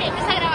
Okay, empieza a.